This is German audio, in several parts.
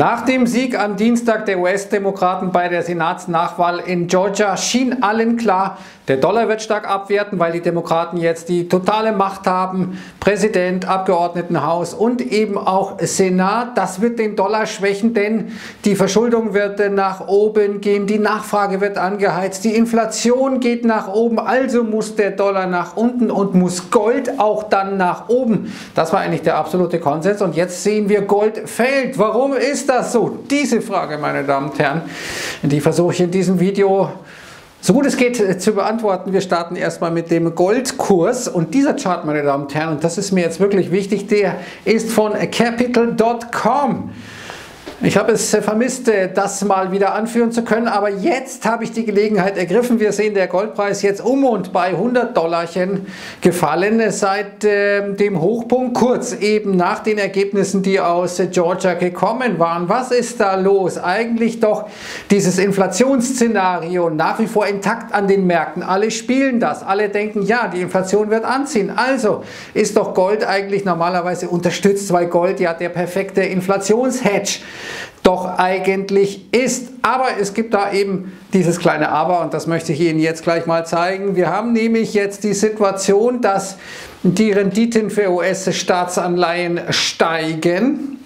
Nach dem Sieg am Dienstag der US-Demokraten bei der Senatsnachwahl in Georgia schien allen klar, der Dollar wird stark abwerten, weil die Demokraten jetzt die totale Macht haben. Präsident, Abgeordnetenhaus und eben auch Senat. Das wird den Dollar schwächen, denn die Verschuldung wird nach oben gehen, die Nachfrage wird angeheizt, die Inflation geht nach oben, also muss der Dollar nach unten und muss Gold auch dann nach oben. Das war eigentlich der absolute Konsens und jetzt sehen wir, Gold fällt. Warum ist das so? Diese Frage, meine Damen und Herren, die versuche ich in diesem Video so gut es geht äh, zu beantworten, wir starten erstmal mit dem Goldkurs und dieser Chart, meine Damen und Herren, und das ist mir jetzt wirklich wichtig, der ist von capital.com. Ich habe es vermisst, äh, das mal wieder anführen zu können, aber jetzt habe ich die Gelegenheit ergriffen. Wir sehen der Goldpreis jetzt um und bei 100 Dollarchen gefallen seit äh, dem Hochpunkt, kurz eben nach den Ergebnissen, die aus Georgia gekommen waren. Was ist da los? Eigentlich doch dieses Inflationsszenario nach wie vor intakt an den Märkten. Alle spielen das, alle denken, ja, die Inflation wird anziehen. Also ist doch Gold eigentlich normalerweise unterstützt, weil Gold ja der perfekte Inflationshedge doch eigentlich ist. Aber es gibt da eben dieses kleine Aber und das möchte ich Ihnen jetzt gleich mal zeigen. Wir haben nämlich jetzt die Situation, dass die Renditen für US-Staatsanleihen steigen.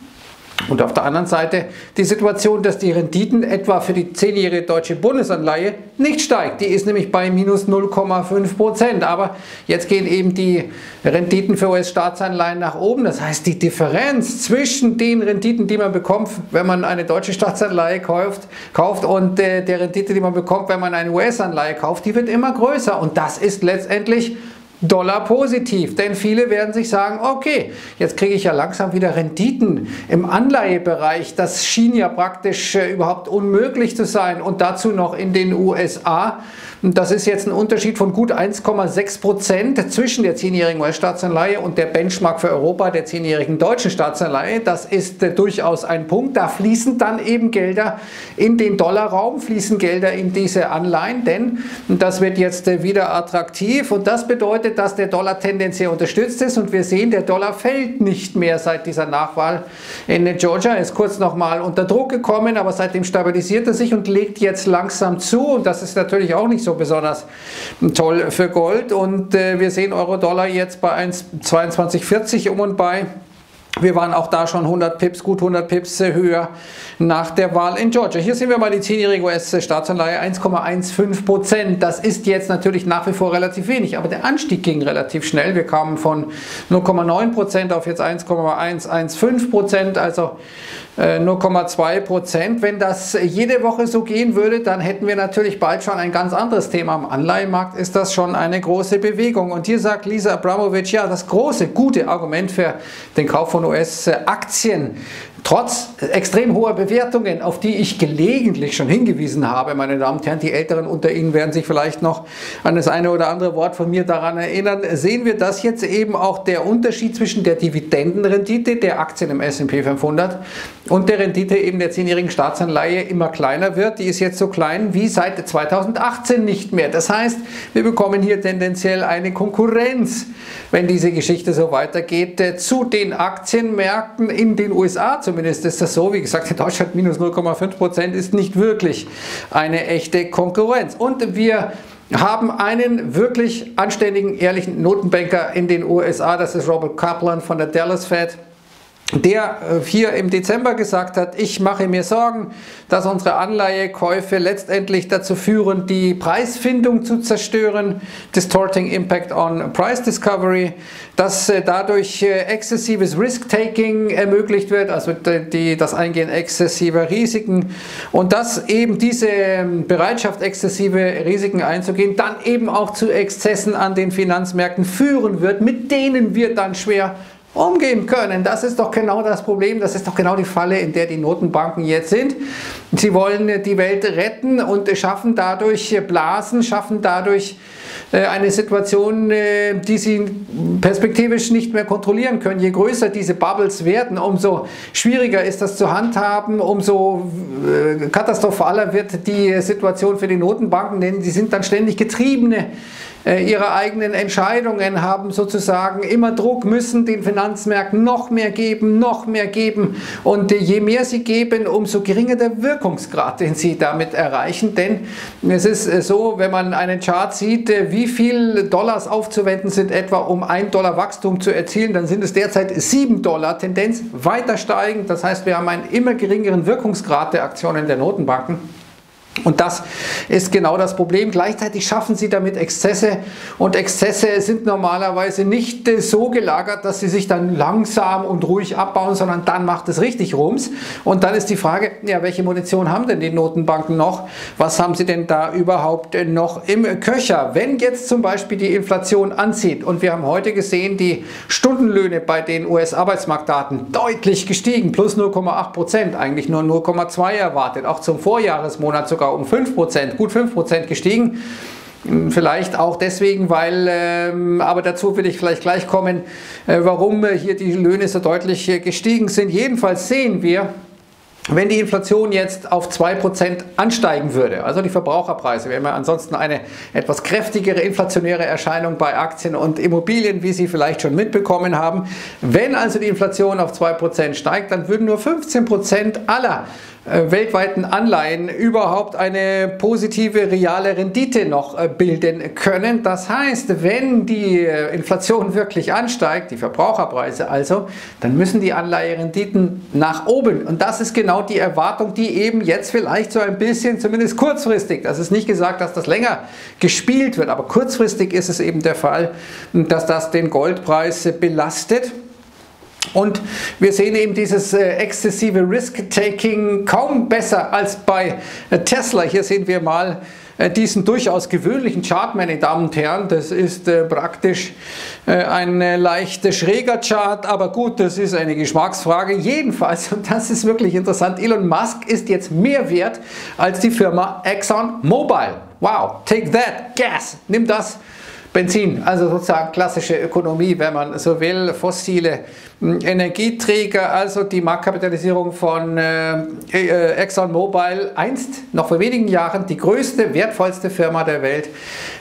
Und auf der anderen Seite die Situation, dass die Renditen etwa für die 10-jährige deutsche Bundesanleihe nicht steigt. Die ist nämlich bei minus 0,5 Prozent. Aber jetzt gehen eben die Renditen für US-Staatsanleihen nach oben. Das heißt, die Differenz zwischen den Renditen, die man bekommt, wenn man eine deutsche Staatsanleihe kauft, kauft und äh, der Rendite, die man bekommt, wenn man eine US-Anleihe kauft, die wird immer größer. Und das ist letztendlich Dollar positiv. Denn viele werden sich sagen, okay, jetzt kriege ich ja langsam wieder Renditen im Anleihebereich. Das schien ja praktisch äh, überhaupt unmöglich zu sein. Und dazu noch in den USA. Das ist jetzt ein Unterschied von gut 1,6 Prozent zwischen der 10-jährigen US-Staatsanleihe und der Benchmark für Europa der 10-jährigen deutschen Staatsanleihe. Das ist äh, durchaus ein Punkt. Da fließen dann eben Gelder in den Dollarraum, fließen Gelder in diese Anleihen, denn das wird jetzt äh, wieder attraktiv und das bedeutet, dass der Dollar tendenziell unterstützt ist und wir sehen, der Dollar fällt nicht mehr seit dieser Nachwahl in Georgia. Er ist kurz nochmal unter Druck gekommen, aber seitdem stabilisiert er sich und legt jetzt langsam zu und das ist natürlich auch nicht so besonders toll für Gold und äh, wir sehen Euro-Dollar jetzt bei 1,2240 um und bei. Wir waren auch da schon 100 Pips, gut 100 Pips höher nach der Wahl in Georgia. Hier sehen wir mal die 10-jährige US-Staatsanleihe 1,15 Prozent. Das ist jetzt natürlich nach wie vor relativ wenig, aber der Anstieg ging relativ schnell. Wir kamen von 0,9 Prozent auf jetzt 1,115 Prozent, also 0,2 äh, Prozent. Wenn das jede Woche so gehen würde, dann hätten wir natürlich bald schon ein ganz anderes Thema. Am Anleihenmarkt ist das schon eine große Bewegung. Und hier sagt Lisa Abramovic, ja, das große, gute Argument für den Kauf von US-Aktien Trotz extrem hoher Bewertungen, auf die ich gelegentlich schon hingewiesen habe, meine Damen und Herren, die Älteren unter Ihnen werden sich vielleicht noch an das eine oder andere Wort von mir daran erinnern, sehen wir, dass jetzt eben auch der Unterschied zwischen der Dividendenrendite der Aktien im S&P 500 und der Rendite eben der 10-jährigen Staatsanleihe immer kleiner wird. Die ist jetzt so klein wie seit 2018 nicht mehr. Das heißt, wir bekommen hier tendenziell eine Konkurrenz, wenn diese Geschichte so weitergeht, äh, zu den Aktienmärkten in den USA zum Zumindest ist das so. Wie gesagt, in Deutschland minus 0,5 Prozent ist nicht wirklich eine echte Konkurrenz. Und wir haben einen wirklich anständigen, ehrlichen Notenbanker in den USA. Das ist Robert Kaplan von der Dallas Fed der äh, hier im Dezember gesagt hat, ich mache mir Sorgen, dass unsere Anleihekäufe letztendlich dazu führen, die Preisfindung zu zerstören, distorting impact on price discovery, dass äh, dadurch äh, exzessives Risk-Taking ermöglicht wird, also die, das Eingehen exzessiver Risiken. Und dass eben diese ähm, Bereitschaft, exzessive Risiken einzugehen, dann eben auch zu Exzessen an den Finanzmärkten führen wird, mit denen wir dann schwer umgehen können. Das ist doch genau das Problem, das ist doch genau die Falle, in der die Notenbanken jetzt sind. Sie wollen die Welt retten und schaffen dadurch Blasen, schaffen dadurch äh, eine Situation, äh, die sie perspektivisch nicht mehr kontrollieren können. Je größer diese Bubbles werden, umso schwieriger ist das zu handhaben, umso äh, katastrophaler wird die Situation für die Notenbanken, denn sie sind dann ständig getriebene äh, ihre eigenen Entscheidungen, haben sozusagen immer Druck, müssen den Finanzmärkten noch mehr geben, noch mehr geben. Und äh, je mehr sie geben, umso geringer der Wirkungsgrad, den sie damit erreichen. Denn es ist äh, so, wenn man einen Chart sieht, wie viel Dollars aufzuwenden sind, etwa um ein Dollar Wachstum zu erzielen, dann sind es derzeit 7 Dollar. Tendenz weiter steigend. Das heißt, wir haben einen immer geringeren Wirkungsgrad der Aktionen der Notenbanken. Und das ist genau das Problem. Gleichzeitig schaffen sie damit Exzesse und Exzesse sind normalerweise nicht so gelagert, dass sie sich dann langsam und ruhig abbauen, sondern dann macht es richtig Rums. Und dann ist die Frage, ja, welche Munition haben denn die Notenbanken noch? Was haben sie denn da überhaupt noch im Köcher? Wenn jetzt zum Beispiel die Inflation anzieht und wir haben heute gesehen, die Stundenlöhne bei den US-Arbeitsmarktdaten deutlich gestiegen, plus 0,8 Prozent, eigentlich nur 0,2 erwartet, auch zum Vorjahresmonat sogar sogar um 5%, gut 5% gestiegen. Vielleicht auch deswegen, weil, ähm, aber dazu will ich vielleicht gleich kommen, äh, warum hier die Löhne so deutlich äh, gestiegen sind. Jedenfalls sehen wir, wenn die Inflation jetzt auf 2% ansteigen würde, also die Verbraucherpreise, wir haben ansonsten eine etwas kräftigere inflationäre Erscheinung bei Aktien und Immobilien, wie Sie vielleicht schon mitbekommen haben. Wenn also die Inflation auf 2% steigt, dann würden nur 15% aller äh, weltweiten Anleihen überhaupt eine positive reale Rendite noch äh, bilden können. Das heißt, wenn die äh, Inflation wirklich ansteigt, die Verbraucherpreise also, dann müssen die Anleiherenditen nach oben. Und das ist genau die Erwartung, die eben jetzt vielleicht so ein bisschen, zumindest kurzfristig, das ist nicht gesagt, dass das länger gespielt wird, aber kurzfristig ist es eben der Fall, dass das den Goldpreis belastet. Und wir sehen eben dieses äh, exzessive Risk-Taking kaum besser als bei äh, Tesla. Hier sehen wir mal äh, diesen durchaus gewöhnlichen Chart, meine Damen und Herren. Das ist äh, praktisch äh, ein äh, leicht schräger Chart, aber gut, das ist eine Geschmacksfrage. Jedenfalls, und das ist wirklich interessant, Elon Musk ist jetzt mehr wert als die Firma Exxon Mobil. Wow, take that, gas, nimm das. Benzin, also sozusagen klassische Ökonomie, wenn man so will, fossile Energieträger, also die Marktkapitalisierung von äh, äh, ExxonMobil, einst noch vor wenigen Jahren die größte, wertvollste Firma der Welt.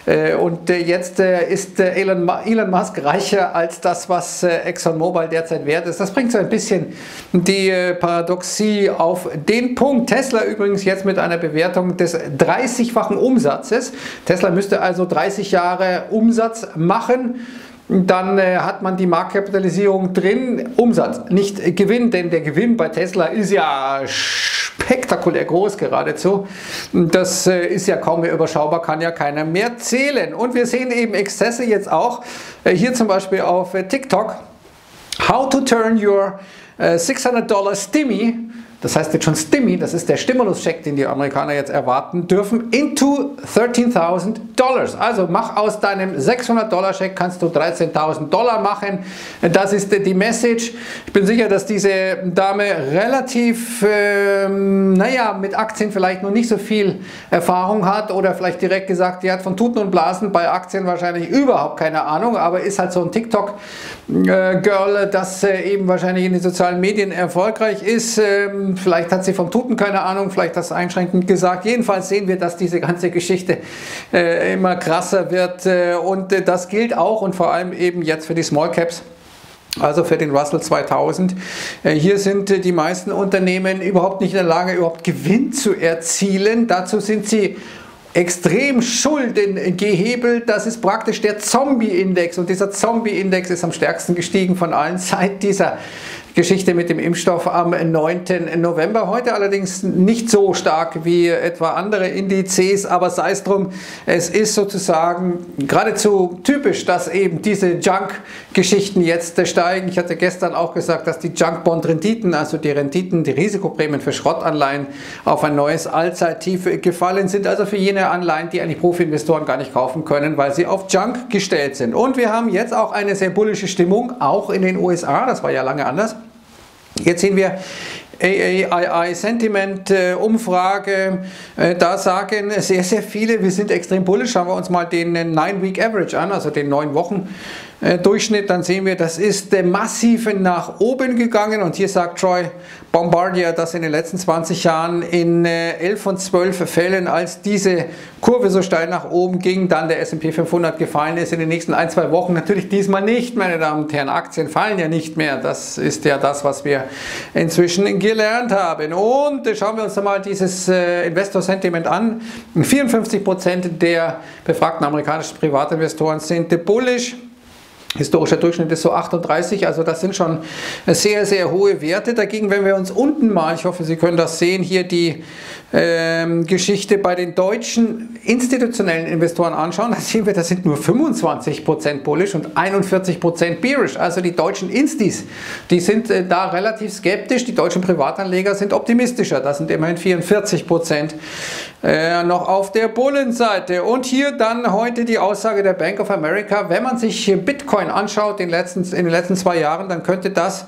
Äh, und äh, jetzt äh, ist äh, Elon, Elon, Musk reicher als das, was ExxonMobil derzeit wert ist. Das bringt so ein bisschen die Paradoxie auf den Punkt. Tesla übrigens jetzt mit einer Bewertung des 30-fachen Umsatzes. Tesla müsste also 30 Jahre Umsatz machen dann äh, hat man die Marktkapitalisierung drin, Umsatz, nicht Gewinn, denn der Gewinn bei Tesla ist ja spektakulär groß geradezu. Das äh, ist ja kaum mehr überschaubar, kann ja keiner mehr zählen. Und wir sehen eben Exzesse jetzt auch, äh, hier zum Beispiel auf TikTok. How to turn your 600 äh, Dollar Stimmy das heißt jetzt schon Stimmy, das ist der Stimuluscheck, den die Amerikaner jetzt erwarten dürfen, into 13.000 Dollars. Also mach aus deinem 600 Dollar Scheck kannst du 13.000 Dollar machen. Das ist die Message. Ich bin sicher, dass diese Dame relativ, ähm, naja, mit Aktien vielleicht noch nicht so viel Erfahrung hat oder vielleicht direkt gesagt, die hat von Tuten und Blasen bei Aktien wahrscheinlich überhaupt keine Ahnung, aber ist halt so ein TikTok-Girl, das äh, eben wahrscheinlich in den sozialen Medien erfolgreich ist. Ähm, vielleicht hat sie vom Tuten keine Ahnung, vielleicht das einschränkend gesagt. Jedenfalls sehen wir, dass diese ganze Geschichte äh, immer krasser wird äh, und äh, das gilt auch und vor allem eben jetzt für die Small Caps. Also für den Russell 2000. Äh, hier sind äh, die meisten Unternehmen überhaupt nicht in der Lage, überhaupt Gewinn zu erzielen. Dazu sind sie extrem Schulden gehebelt. Das ist praktisch der Zombie-Index und dieser Zombie-Index ist am stärksten gestiegen von allen seit dieser Geschichte mit dem Impfstoff am 9. November. Heute allerdings nicht so stark wie etwa andere Indizes, aber sei es drum, es ist sozusagen geradezu typisch, dass eben diese Junk-Geschichten jetzt steigen. Ich hatte gestern auch gesagt, dass die Junk-Bond-Renditen, also die Renditen, die Risikoprämien für Schrottanleihen auf ein neues Allzeittief gefallen sind. Also für jene Anleihen, die eigentlich Profi-Investoren gar nicht kaufen können, weil sie auf Junk gestellt sind. Und wir haben jetzt auch eine sehr bullische Stimmung, auch in den USA. Das war ja lange anders. Jetzt sehen wir AAII Sentiment äh, Umfrage, äh, da sagen sehr, sehr viele, wir sind extrem bullish. Schauen wir uns mal den 9-Week Average an, also den 9 Wochen äh, Durchschnitt, dann sehen wir, das ist äh, massiv nach oben gegangen und hier sagt Troy Bombardier, dass in den letzten 20 Jahren in 11 äh, von 12 Fällen, als diese Kurve so steil nach oben ging, dann der S&P 500 gefallen ist in den nächsten ein, zwei Wochen. Natürlich diesmal nicht, meine Damen und Herren, Aktien fallen ja nicht mehr. Das ist ja das, was wir inzwischen gelernt haben. Und schauen wir uns mal dieses Investor-Sentiment an. 54% der befragten amerikanischen Privatinvestoren sind bullish. Historischer Durchschnitt ist so 38, also das sind schon sehr, sehr hohe Werte. Dagegen, wenn wir uns unten mal, ich hoffe, Sie können das sehen, hier die ähm, Geschichte bei den deutschen institutionellen Investoren anschauen, dann sehen wir, das sind nur 25% bullish und 41% bearish. Also die deutschen Instis, die sind äh, da relativ skeptisch, die deutschen Privatanleger sind optimistischer, das sind immerhin 44% äh, noch auf der Bullenseite. Und hier dann heute die Aussage der Bank of America, wenn man sich Bitcoin anschaut in, letzten, in den letzten zwei Jahren, dann könnte das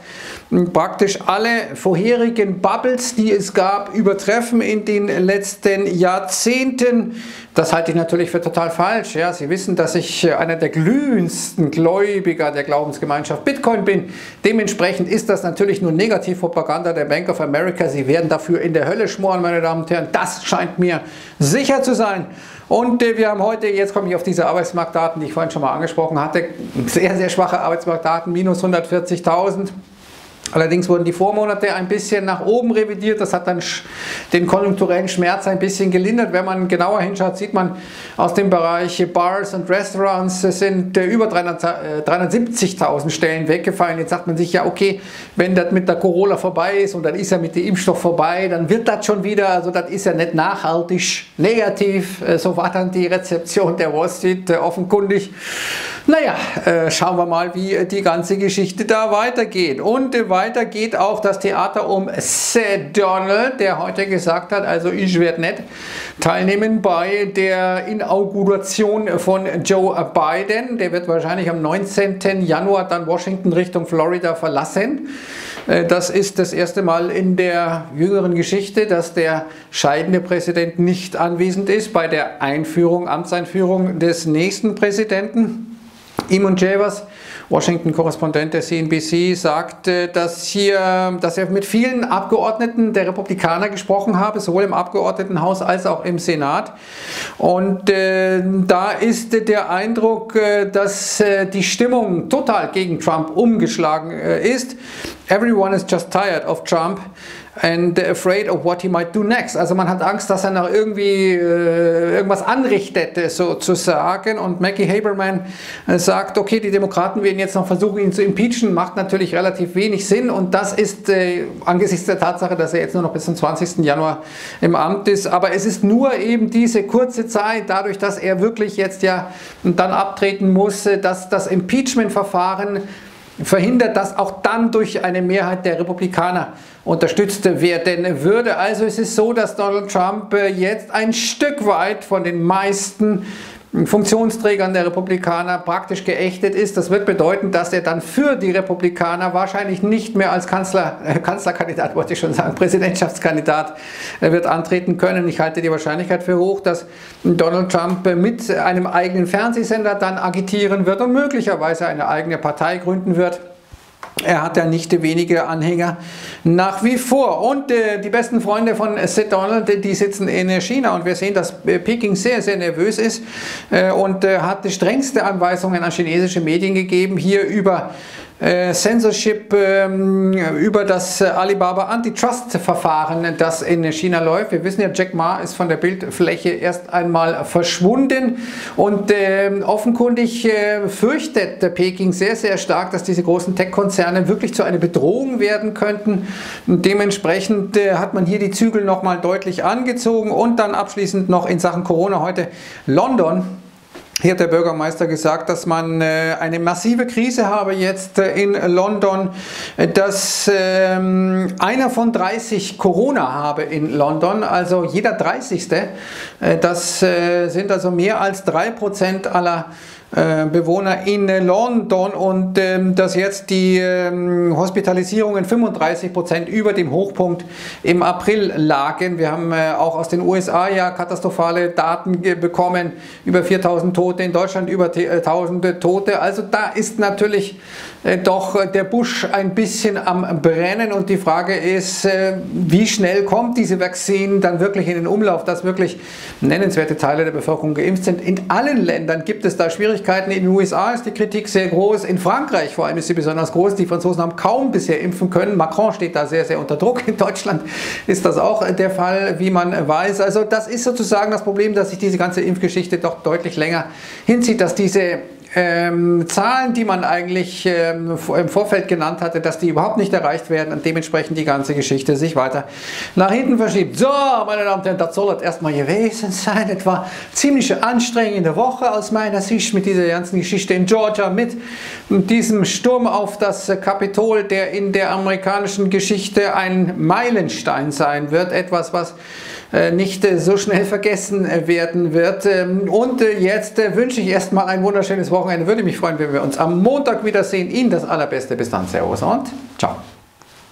praktisch alle vorherigen Bubbles, die es gab, übertreffen in den letzten Jahrzehnten. Das halte ich natürlich für total falsch. Ja, Sie wissen, dass ich einer der glühendsten Gläubiger der Glaubensgemeinschaft Bitcoin bin. Dementsprechend ist das natürlich nur Negativpropaganda der Bank of America. Sie werden dafür in der Hölle schmoren, meine Damen und Herren. Das scheint mir sicher zu sein. Und äh, wir haben heute, jetzt komme ich auf diese Arbeitsmarktdaten, die ich vorhin schon mal angesprochen hatte, sehr, sehr schwache Arbeitsmarktdaten, minus 140.000. Allerdings wurden die Vormonate ein bisschen nach oben revidiert. Das hat dann den konjunkturellen Schmerz ein bisschen gelindert. Wenn man genauer hinschaut, sieht man aus dem Bereich Bars und Restaurants sind äh, über 370.000 äh, Stellen weggefallen. Jetzt sagt man sich ja, okay, wenn das mit der Corona vorbei ist und dann ist ja mit dem Impfstoff vorbei, dann wird das schon wieder, also das ist ja nicht nachhaltig negativ. Äh, so war dann die Rezeption der Wall Street offenkundig. Naja, schauen wir mal, wie die ganze Geschichte da weitergeht. Und weiter geht auch das Theater um Seth Donald, der heute gesagt hat, also ich werde nicht teilnehmen bei der Inauguration von Joe Biden. Der wird wahrscheinlich am 19. Januar dann Washington Richtung Florida verlassen. Äh, das ist das erste Mal in der jüngeren Geschichte, dass der scheidende Präsident nicht anwesend ist bei der Einführung, Amtseinführung des nächsten Präsidenten. Imon Javers Washington-Korrespondent der CNBC sagt, dass, hier, dass er mit vielen Abgeordneten der Republikaner gesprochen habe, sowohl im Abgeordnetenhaus als auch im Senat. Und äh, da ist der Eindruck, äh, dass äh, die Stimmung total gegen Trump umgeschlagen äh, ist. Everyone is just tired of Trump and afraid of what he might do next. Also man hat Angst, dass er noch irgendwie äh, irgendwas anrichtet, äh, sozusagen. Und Mackie Haberman äh, sagt, okay, die Demokraten werden jetzt noch versuchen, ihn zu impeachen, macht natürlich relativ wenig Sinn. Und das ist äh, angesichts der Tatsache, dass er jetzt nur noch bis zum 20. Januar im Amt ist. Aber es ist nur eben diese kurze Zeit, dadurch, dass er wirklich jetzt ja dann abtreten muss, äh, dass das Impeachment-Verfahren verhindert, dass auch dann durch eine Mehrheit der Republikaner unterstützt werden würde. Also es ist so, dass Donald Trump äh, jetzt ein Stück weit von den meisten Funktionsträgern der Republikaner praktisch geächtet ist. Das wird bedeuten, dass er dann für die Republikaner wahrscheinlich nicht mehr als Kanzler, äh, Kanzlerkandidat, wollte ich schon sagen, Präsidentschaftskandidat äh, wird antreten können. Ich halte die Wahrscheinlichkeit für hoch, dass Donald Trump mit einem eigenen Fernsehsender dann agitieren wird und möglicherweise eine eigene Partei gründen wird. Er hat ja nicht wenige Anhänger nach wie vor. Und äh, die besten Freunde von Sid Donald, die sitzen in China. Und wir sehen, dass äh, Peking sehr, sehr nervös ist äh, und äh, hat die strengste Anweisungen an chinesische Medien gegeben, hier über äh, Censorship ähm, über das Alibaba Antitrust-Verfahren, das in China läuft. Wir wissen ja, Jack Ma ist von der Bildfläche erst einmal verschwunden und äh, offenkundig äh, fürchtet der Peking sehr, sehr stark, dass diese großen Tech-Konzerne wirklich zu einer Bedrohung werden könnten. dementsprechend äh, hat man hier die Zügel nochmal deutlich angezogen und dann abschließend noch in Sachen Corona heute London hier hat der Bürgermeister gesagt, dass man äh, eine massive Krise habe jetzt äh, in London, dass ähm, einer von 30 Corona habe in London, also jeder 30. Äh, das sind also mehr als 3% aller äh, Bewohner in London und ähm, dass jetzt die ähm, Hospitalisierungen 35 Prozent über dem Hochpunkt im April lagen. Wir haben äh, auch aus den USA ja katastrophale Daten bekommen, über 4000 Tote, in Deutschland über 1000 äh, Tote. Also da ist natürlich doch der Busch ein bisschen am Brennen und die Frage ist, wie schnell kommt diese Vakzin dann wirklich in den Umlauf, dass wirklich nennenswerte Teile der Bevölkerung geimpft sind. In allen Ländern gibt es da. Schwierigkeiten. In den USA ist die Kritik sehr groß. In Frankreich vor allem ist sie besonders groß. Die Franzosen haben kaum bisher impfen können. Macron steht da sehr, sehr unter Druck. In Deutschland ist das auch der Fall, wie man weiß. Also das ist sozusagen das Problem, dass sich diese ganze Impfgeschichte doch deutlich länger hinzieht, dass diese ähm, Zahlen, die man eigentlich ähm, im Vorfeld genannt hatte, dass die überhaupt nicht erreicht werden und dementsprechend die ganze Geschichte sich weiter nach hinten verschiebt. So, meine Damen und Herren, das soll es erstmal gewesen sein. Es war ziemlich anstrengende Woche aus meiner Sicht mit dieser ganzen Geschichte in Georgia, mit diesem Sturm auf das Kapitol, der in der amerikanischen Geschichte ein Meilenstein sein wird. Etwas, was nicht äh, so schnell vergessen äh, werden wird. Ähm, und jetzt wünsche ich erstmal ein wunderschönes Wochenende. Würde mich freuen, wenn wir uns am Montag wiedersehen. Ihnen das allerbeste. Bis dann. Servus und ciao.